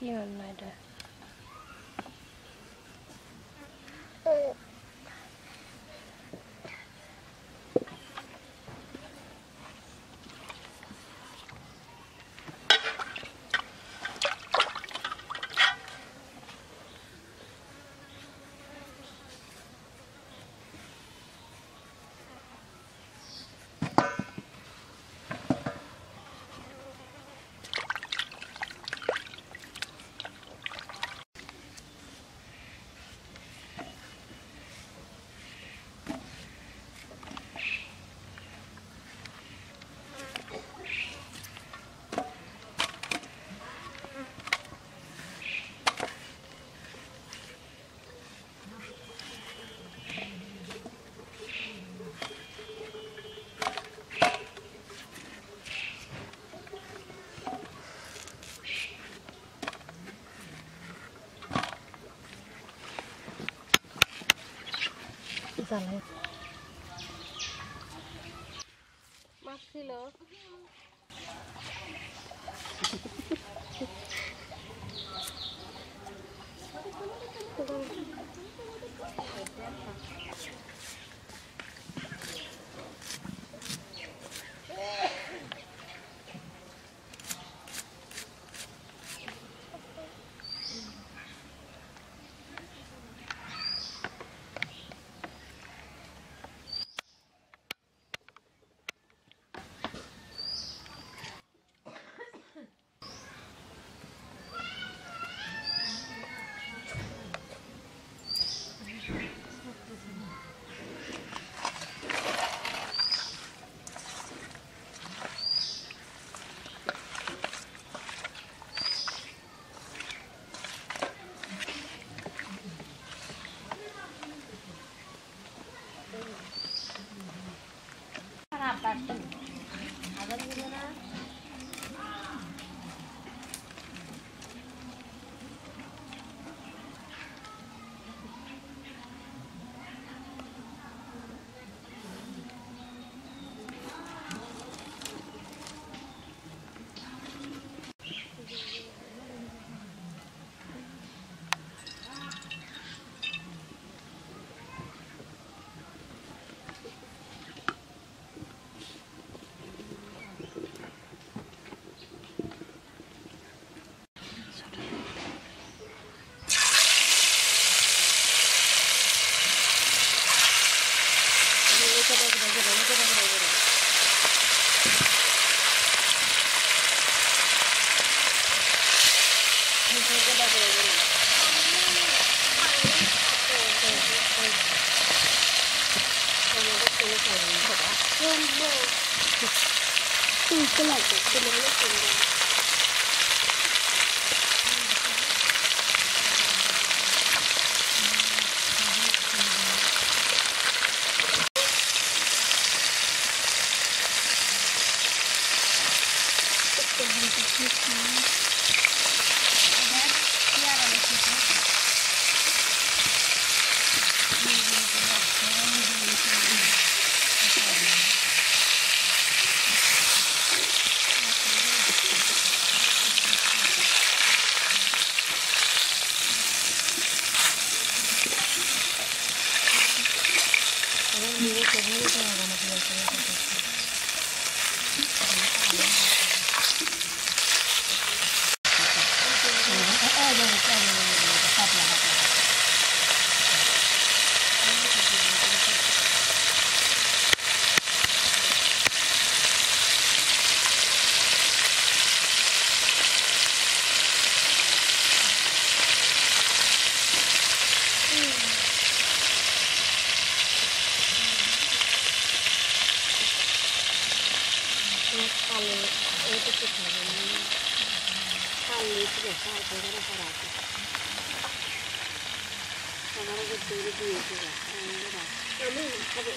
Hier, Leute. ছিল രസമാണ് കൂടുതൽ പൊറാട്ട കുട്ടിയിൽ ജീവിക്കുക ഭയങ്കര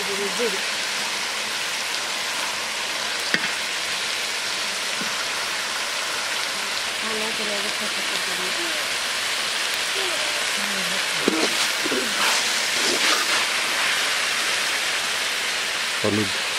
ぐ s a l u d o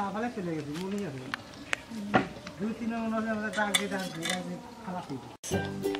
না ফেলে চলে গেছে মনে গেছে দুই তিন আমরা ডাক দিয়ে ডাক দিয়ে খারাপ হয়ে